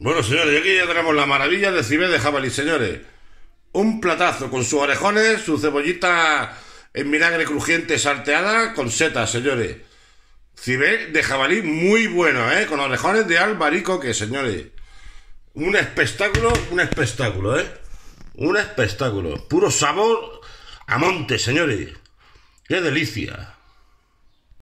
Bueno, señores, y aquí ya tenemos la maravilla de cibé de jabalí, señores. Un platazo con sus orejones, su cebollita en vinagre crujiente salteada con setas, señores. Cibé de jabalí muy bueno, ¿eh? Con orejones de albaricoque, señores. Un espectáculo, un espectáculo, ¿eh? Un espectáculo. Puro sabor a monte, señores. ¡Qué delicia!